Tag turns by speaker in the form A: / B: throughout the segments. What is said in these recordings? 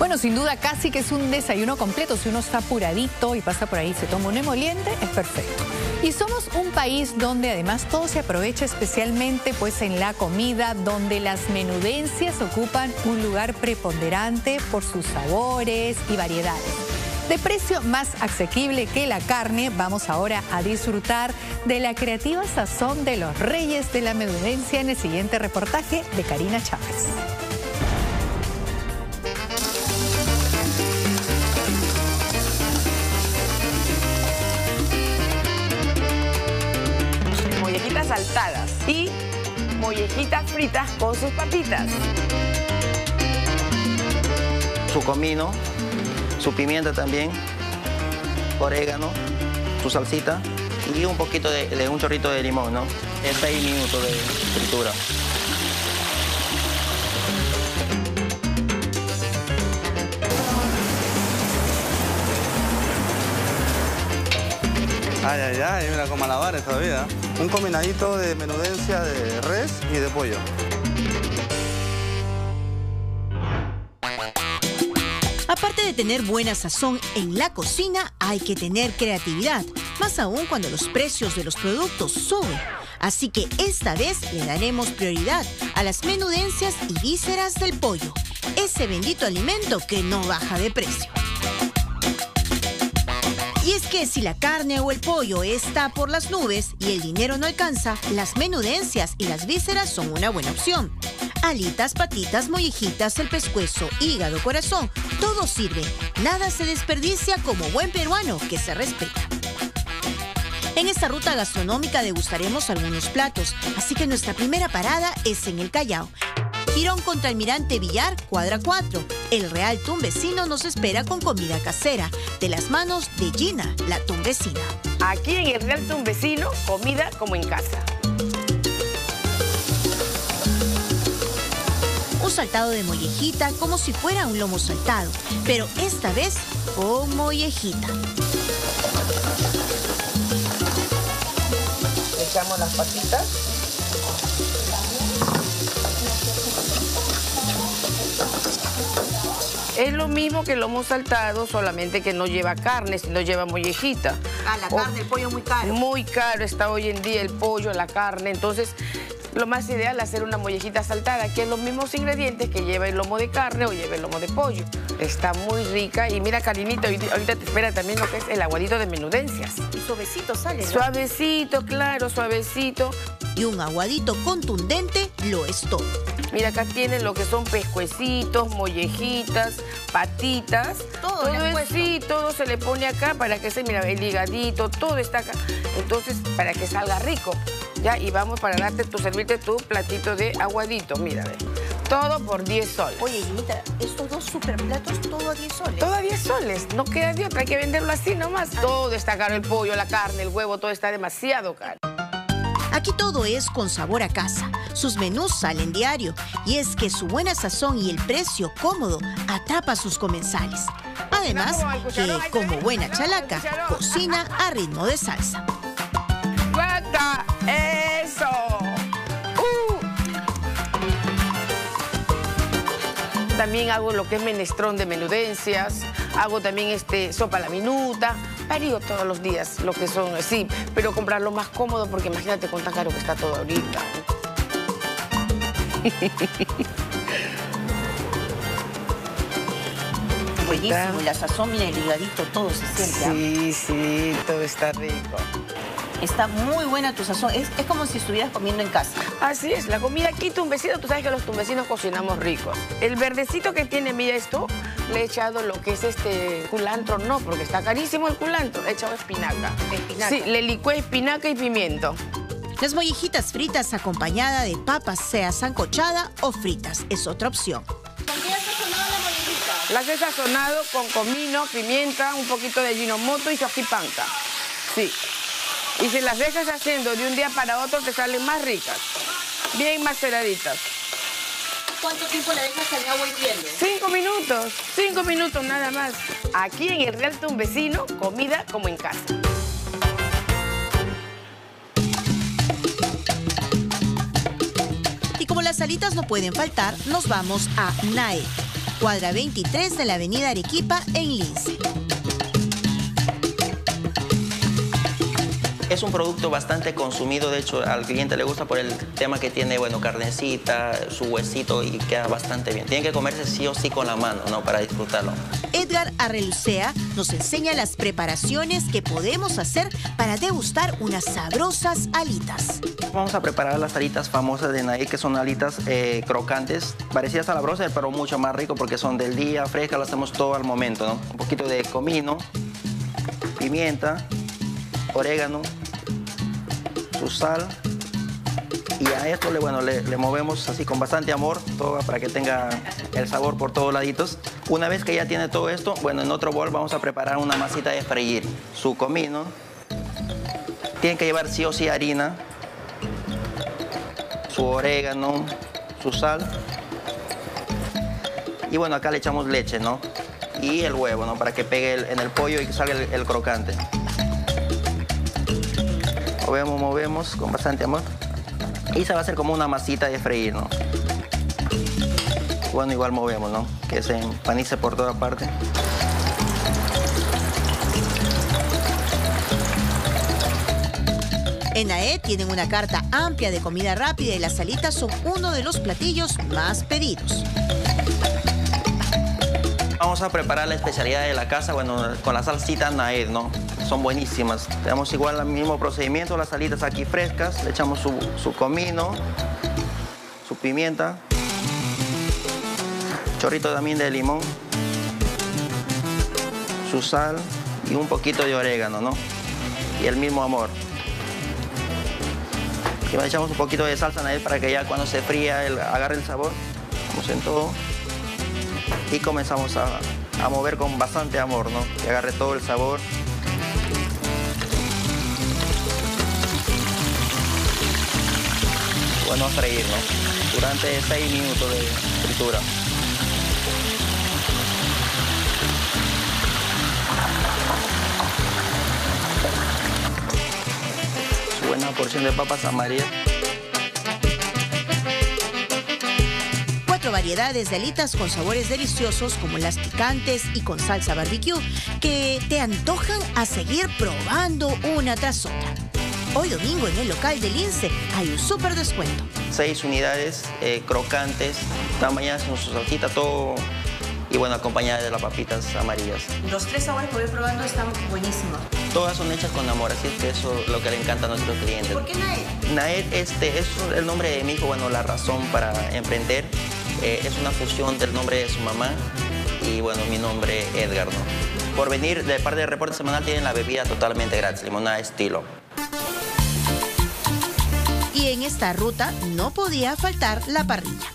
A: Bueno, sin duda casi que es un desayuno completo. Si uno está apuradito y pasa por ahí y se toma un emoliente, es perfecto. Y somos un país donde además todo se aprovecha especialmente pues en la comida, donde las menudencias ocupan un lugar preponderante por sus sabores y variedades. De precio más asequible que la carne, vamos ahora a disfrutar de la creativa sazón de los reyes de la menudencia en el siguiente reportaje de Karina Chávez.
B: Y mollejitas fritas con sus papitas.
C: Su comino, su pimienta también, orégano, su salsita y un poquito de, un chorrito de limón, ¿no? Es 6 minutos de fritura.
D: Ay, ay, ay, mira con malabares todavía. Un combinadito de menudencia de res y de pollo.
E: Aparte de tener buena sazón en la cocina, hay que tener creatividad, más aún cuando los precios de los productos suben. Así que esta vez le daremos prioridad a las menudencias y vísceras del pollo, ese bendito alimento que no baja de precio. Y es que si la carne o el pollo está por las nubes y el dinero no alcanza, las menudencias y las vísceras son una buena opción. Alitas, patitas, mollejitas, el pescuezo, hígado, corazón, todo sirve. Nada se desperdicia como buen peruano que se respeta. En esta ruta gastronómica degustaremos algunos platos, así que nuestra primera parada es en el Callao. Girón contra Almirante Villar, cuadra 4. El Real Tumbecino nos espera con comida casera, de las manos de Gina, la tumbecina.
B: Aquí en el Real Tumbecino, comida como en casa.
E: Un saltado de mollejita como si fuera un lomo saltado, pero esta vez con mollejita.
B: Echamos las patitas. Es lo mismo que el lomo saltado, solamente que no lleva carne, sino lleva mollejita.
E: Ah, la carne, el pollo muy caro.
B: Muy caro está hoy en día el pollo, la carne. Entonces, lo más ideal es hacer una mollejita saltada, que es los mismos ingredientes que lleva el lomo de carne o lleva el lomo de pollo. Está muy rica y mira, Karinita, ahorita te espera también lo que es el aguadito de menudencias.
E: Y suavecito sale, ¿no?
B: Suavecito, claro, suavecito.
E: Y un aguadito contundente lo es todo.
B: Mira, acá tienen lo que son pescuecitos, mollejitas, patitas.
E: Todo, todo
B: Sí, todo se le pone acá para que se, mira, el higadito, todo está acá. Entonces, para que salga rico. Ya, y vamos para darte tu, servirte tu platito de aguadito, mira, ve. Todo por 10 soles.
E: Oye, Ginita, estos dos super platos, todo a 10 soles.
B: Todo a 10 soles, no queda de otra, hay que venderlo así nomás. Todo está caro, el pollo, la carne, el huevo, todo está demasiado caro.
E: Aquí todo es con sabor a casa. Sus menús salen diario y es que su buena sazón y el precio cómodo atrapa a sus comensales. Además, que como buena chalaca, cocina a ritmo de salsa.
B: ¡Guata! ¡Eso! Uh. También hago lo que es menestrón de menudencias, hago también este sopa a la minuta, varío todos los días lo que son así, pero comprarlo más cómodo porque imagínate con tan caro que está todo ahorita.
E: Buenísimo, la sazón, mira, el higadito, todo se siente.
B: ¿ah? Sí, sí, todo está rico.
E: Está muy buena tu sazón. Es, como si estuvieras comiendo en casa.
B: Así es, la comida aquí tumbecino, tú sabes que los tumbecinos cocinamos ricos. El verdecito que tiene, mira esto, le he echado lo que es este culantro, no, porque está carísimo el culantro. Le he echado espinaca.
E: Espinaca.
B: Sí, le licué espinaca y pimiento.
E: Las mollejitas fritas acompañada de papas, sea sancochada o fritas, es otra opción.
B: Las he sazonado con comino, pimienta, un poquito de ginomoto y chojipanca. Sí. Y si las dejas haciendo de un día para otro, te salen más ricas. Bien maceraditas.
F: ¿Cuánto tiempo le dejas al agua hirviendo?
B: Cinco minutos, cinco minutos nada más. Aquí en el Real Tumbecino, comida como en casa.
E: Salitas no pueden faltar, nos vamos a NAE cuadra 23 de la avenida Arequipa en Lince.
C: Es un producto bastante consumido, de hecho al cliente le gusta por el tema que tiene, bueno, carnecita, su huesito y queda bastante bien. Tiene que comerse sí o sí con la mano, ¿no? Para disfrutarlo.
E: Edgar Arrelucea nos enseña las preparaciones que podemos hacer para degustar unas sabrosas alitas.
C: Vamos a preparar las alitas famosas de Naí, que son alitas eh, crocantes, parecidas a la brosa, pero mucho más rico porque son del día, frescas, las hacemos todo al momento, ¿no? Un poquito de comino, pimienta, orégano, su sal y a esto le, bueno, le, movemos así con bastante amor, todo para que tenga el sabor por todos laditos. Una vez que ya tiene todo esto, bueno, en otro bol vamos a preparar una masita de freír. Su comino, tiene que llevar sí o sí harina, su orégano, su sal. Y bueno, acá le echamos leche, ¿no? Y el huevo, ¿no? Para que pegue en el pollo y que salga el crocante movemos, movemos con bastante amor. Y se va a hacer como una masita de freír, ¿no? Bueno, igual movemos, ¿no? Que se empanice por toda parte.
E: En AE tienen una carta amplia de comida rápida y las salitas son uno de los platillos más pedidos.
C: Vamos a preparar la especialidad de la casa, bueno, con la salsita Naed, ¿no? Son buenísimas. Tenemos igual el mismo procedimiento, las salitas aquí frescas, le echamos su, comino, su pimienta, chorrito también de limón, su sal y un poquito de orégano, ¿no? Y el mismo amor. Y le echamos un poquito de salsa Naed para que ya cuando se fría el, agarre el sabor. Vamos en todo y comenzamos a, mover con bastante amor, ¿no? Que agarre todo el sabor. Bueno, a freír, ¿no? Durante 6 minutos de fritura. Buena porción de papas amarillas.
E: variedades de alitas con sabores deliciosos como las picantes y con salsa barbecue que te antojan a seguir probando una tras otra. Hoy domingo en el local de Lince hay un súper descuento.
C: Seis unidades eh, crocantes, tamañas con su salsita, todo y bueno, acompañada de las papitas amarillas.
F: Los tres sabores que voy probando están buenísimos.
C: Todas son hechas con amor, así es que eso es lo que le encanta a nuestros clientes.
F: ¿Por qué Naed?
C: Naed este, es el nombre de mi hijo, bueno, la razón para emprender. Eh, es una fusión del nombre de su mamá y bueno, mi nombre Edgar, ¿no? Por venir de parte de Reporte Semanal tienen la bebida totalmente gratis, limonada estilo.
E: Y en esta ruta no podía faltar la parrilla.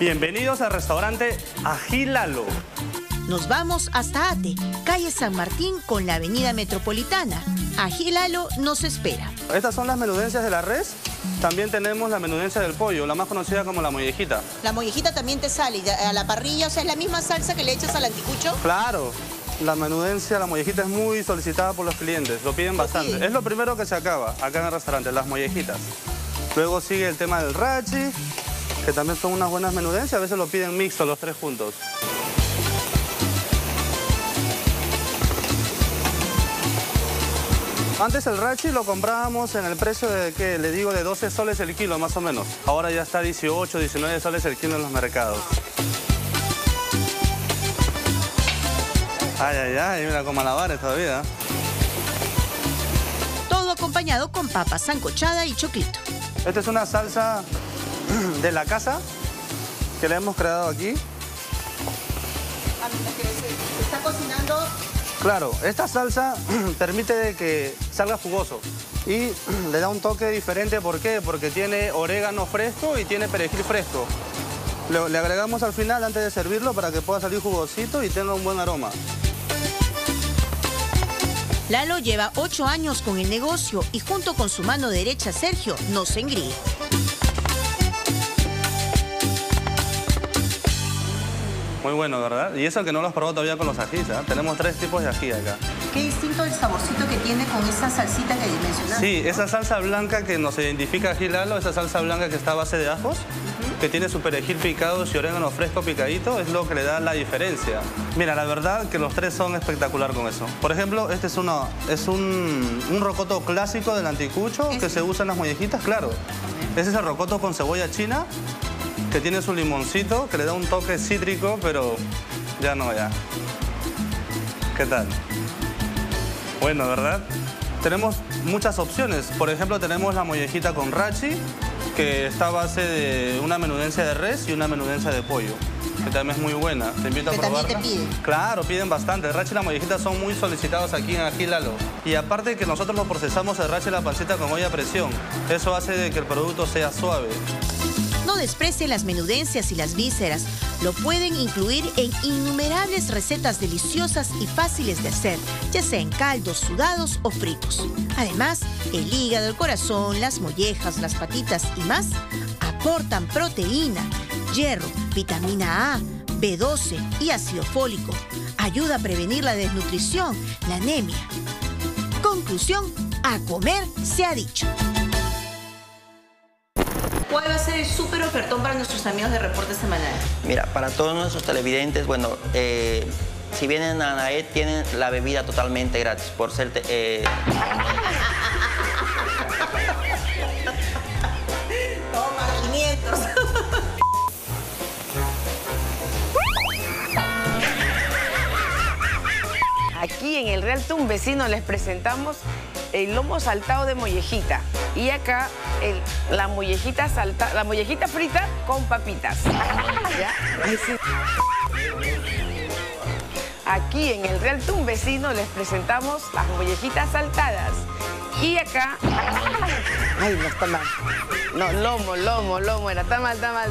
G: Bienvenidos al restaurante Agilalo.
E: Nos vamos hasta Ate, calle San Martín con la avenida Metropolitana. Agilalo nos espera.
D: Estas son las menudencias de la res también tenemos la menudencia del pollo, la más conocida como la mollejita.
F: La mollejita también te sale a la parrilla, o sea, es la misma salsa que le echas al anticucho.
D: Claro, la menudencia, la mollejita es muy solicitada por los clientes, lo piden bastante. Es lo primero que se acaba acá en el restaurante, las mollejitas. Luego sigue el tema del rachi, que también son unas buenas menudencias, a veces lo piden mixto los tres juntos. Antes el rachi lo comprábamos en el precio de, que le digo, de 12 soles el kilo más o menos. Ahora ya está 18, 19 soles el kilo en los mercados. Ay, ay, ay, mira con malabares todavía.
E: Todo acompañado con papa sancochada y choquito.
D: Esta es una salsa de la casa que le hemos creado aquí.
F: Ah, se está cocinando
D: Claro, esta salsa permite que salga jugoso y le da un toque diferente. ¿Por qué? Porque tiene orégano fresco y tiene perejil fresco. Le, agregamos al final antes de servirlo para que pueda salir jugosito y tenga un buen aroma.
E: Lalo lleva ocho años con el negocio y junto con su mano derecha Sergio nos engríe.
D: Muy bueno, ¿verdad? Y eso que no lo has probado todavía con los ajís, ¿eh? Tenemos tres tipos de ají acá.
F: Qué distinto el saborcito que tiene con esa salsita que mencionaste.
D: Sí, esa salsa blanca que nos identifica ají Lalo, esa salsa blanca que está a base de ajos, que tiene su perejil picado y orégano fresco picadito, es lo que le da la diferencia. Mira, la verdad que los tres son espectacular con eso. Por ejemplo, este es, uno, es un, un rocoto clásico del anticucho que se usa en las mollejitas, claro. Ese es el rocoto con cebolla china, que tiene su limoncito, que le da un toque cítrico, pero ya no, ya. ¿Qué tal? Bueno, ¿verdad? Tenemos muchas opciones. Por ejemplo, tenemos la mollejita con rachi, que está a base de una menudencia de res y una menudencia de pollo, que también es muy buena. Te invito a
F: Que también
D: probarla.
F: te piden.
D: Claro, piden bastante. El rachi y la mollejita son muy solicitados aquí en Agilalo. Y aparte que nosotros lo procesamos el rachi y la pancita con olla a presión. Eso hace de que el producto sea suave.
E: Desprecie las menudencias y las vísceras. Lo pueden incluir en innumerables recetas deliciosas y fáciles de hacer, ya sea en caldos, sudados o fritos. Además, el hígado, el corazón, las mollejas, las patitas y más aportan proteína, hierro, vitamina A, B12 y ácido fólico. Ayuda a prevenir la desnutrición, la anemia. Conclusión, a comer se ha dicho.
H: ¿Cuál va a ser el súper ofertón para nuestros amigos de Reporte Semanal?
C: Mira, para todos nuestros televidentes, bueno, eh, si vienen a Naed, tienen la bebida totalmente gratis por ser... te- eh,
F: Toma, 500.
B: Aquí en el Real Tumbesino les presentamos el lomo saltado de mollejita. Y acá la, mollejita salta, la mollejita frita con papitas. Aquí en el Real Tumbesino les presentamos las mollejitas saltadas. Y acá... Ay, no está mal. No, lomo, lomo, lomo era. Está mal, está mal.